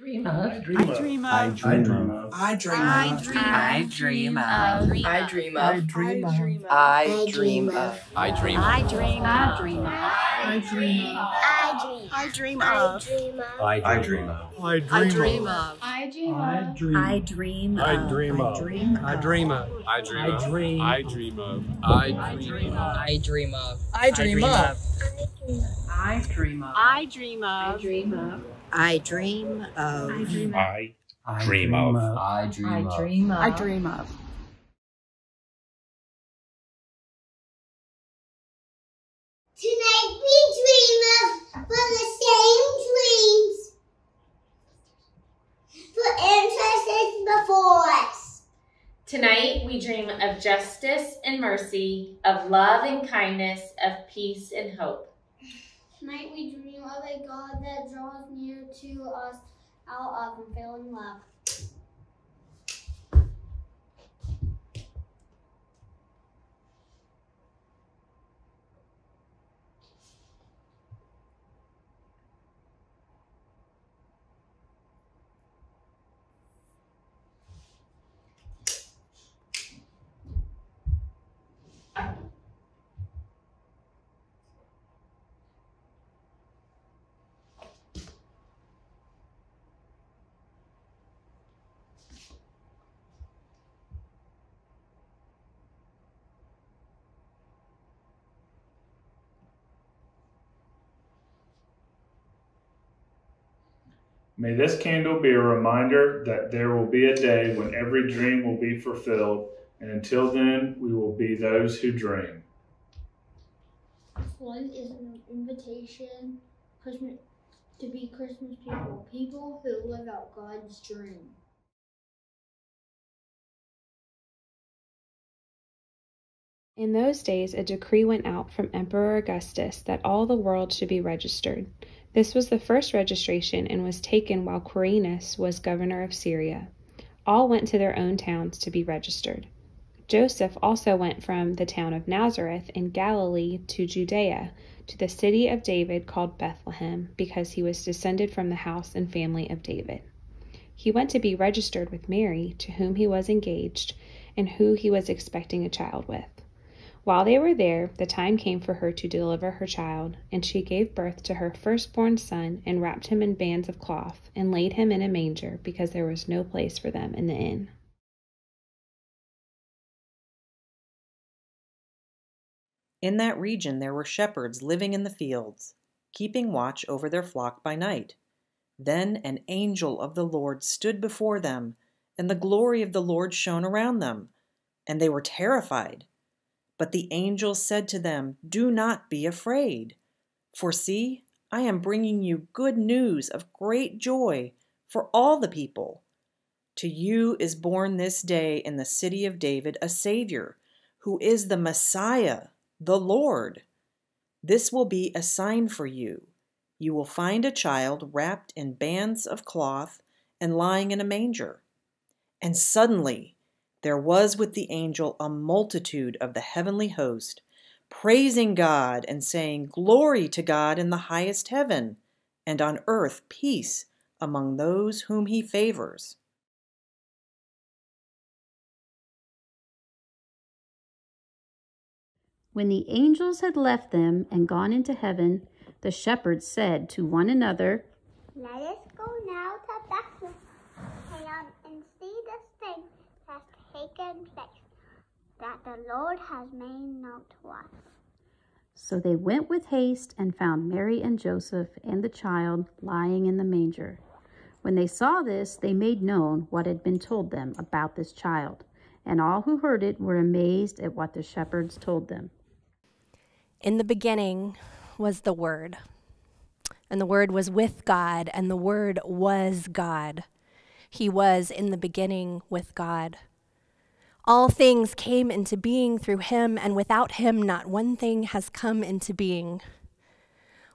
Dream of. Dream of. I dream of. I dream of. I dream of. I dream I of. dream of. I dream of. I dream I dream I of. dream of. I dream of. I dream. I dream I of. dream of. I dream of. I I dream of. I dream of. I dream of. I dream of. I dream of. I dream I dream. I dream of. I dream of. I dream of. I dream of. I dream of. I dream I dream of. I dream of. I dream of. I I dream of. I dream of. dream of. I dream of. Tonight we dream of for the same dreams for ancestors before us. Tonight we dream of justice and mercy, of love and kindness, of peace and hope. Tonight we dream of a God that draws near to us out of unfailing love. May this candle be a reminder that there will be a day when every dream will be fulfilled, and until then, we will be those who dream. One is an invitation Christmas, to be Christmas people, people who live out God's dream. In those days, a decree went out from Emperor Augustus that all the world should be registered. This was the first registration and was taken while Quirinius was governor of Syria. All went to their own towns to be registered. Joseph also went from the town of Nazareth in Galilee to Judea, to the city of David called Bethlehem, because he was descended from the house and family of David. He went to be registered with Mary, to whom he was engaged, and who he was expecting a child with. While they were there, the time came for her to deliver her child, and she gave birth to her firstborn son, and wrapped him in bands of cloth, and laid him in a manger, because there was no place for them in the inn. In that region there were shepherds living in the fields, keeping watch over their flock by night. Then an angel of the Lord stood before them, and the glory of the Lord shone around them, and they were terrified. But the angel said to them, Do not be afraid. For see, I am bringing you good news of great joy for all the people. To you is born this day in the city of David a Savior, who is the Messiah, the Lord. This will be a sign for you. You will find a child wrapped in bands of cloth and lying in a manger. And suddenly, there was with the angel a multitude of the heavenly host, praising God and saying, Glory to God in the highest heaven, and on earth peace among those whom he favors. When the angels had left them and gone into heaven, the shepherds said to one another, Let us go now to Bethlehem and see this thing that's taken place, that the Lord has made known to us. So they went with haste and found Mary and Joseph and the child lying in the manger. When they saw this, they made known what had been told them about this child, and all who heard it were amazed at what the shepherds told them. In the beginning was the Word, and the Word was with God, and the Word was God. He was in the beginning with God. All things came into being through him, and without him, not one thing has come into being.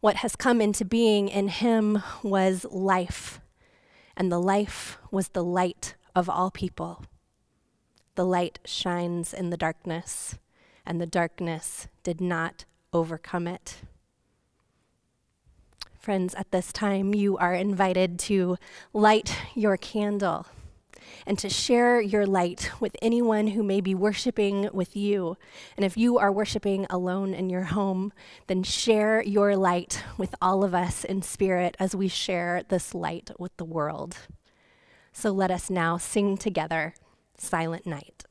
What has come into being in him was life, and the life was the light of all people. The light shines in the darkness, and the darkness did not overcome it. Friends, at this time, you are invited to light your candle and to share your light with anyone who may be worshiping with you. And if you are worshiping alone in your home, then share your light with all of us in spirit as we share this light with the world. So let us now sing together Silent Night.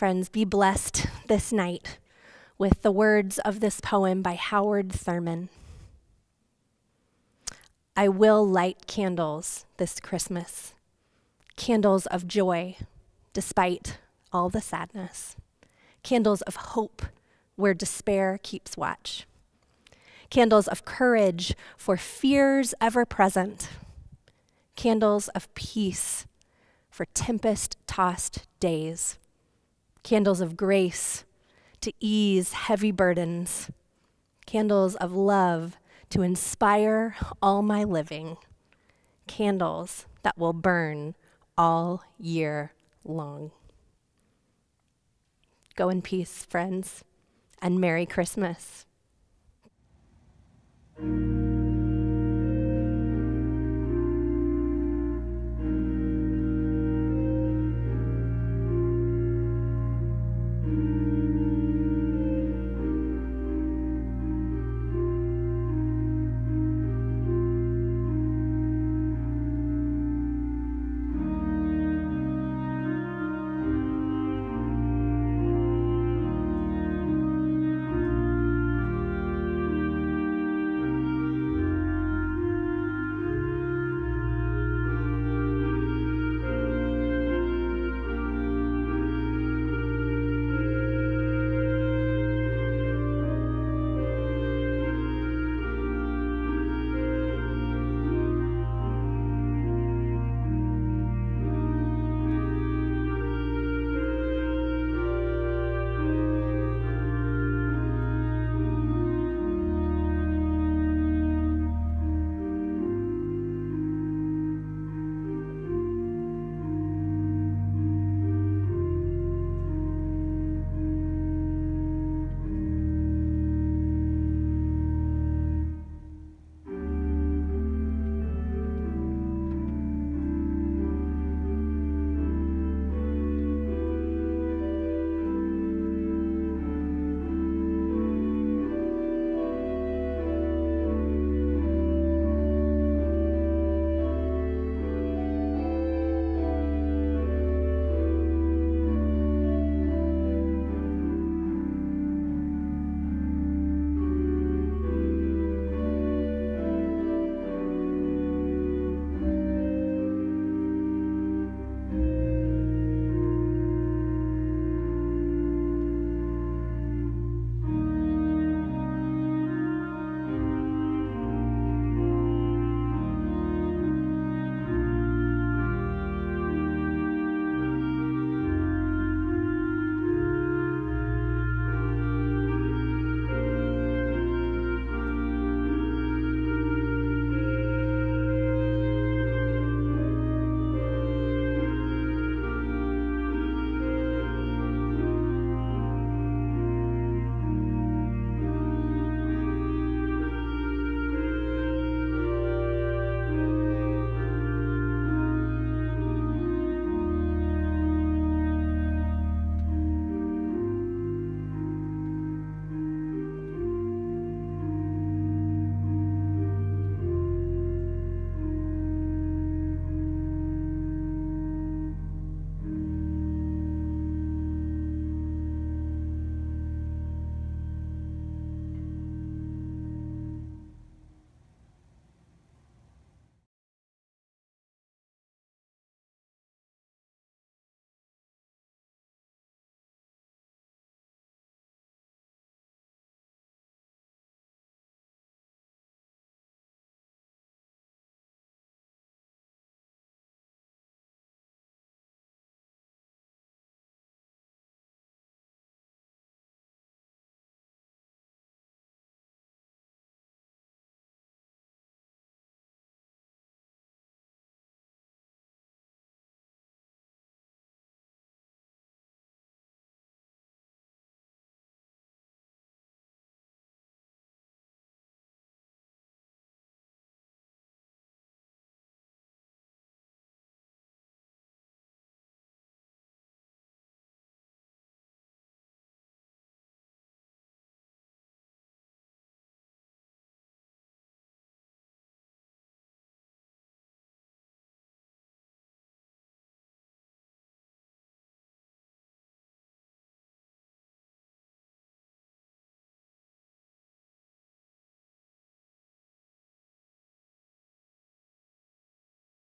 Friends, be blessed this night with the words of this poem by Howard Thurman. I will light candles this Christmas, candles of joy despite all the sadness, candles of hope where despair keeps watch, candles of courage for fears ever present, candles of peace for tempest tossed days, candles of grace to ease heavy burdens, candles of love to inspire all my living, candles that will burn all year long. Go in peace, friends, and Merry Christmas.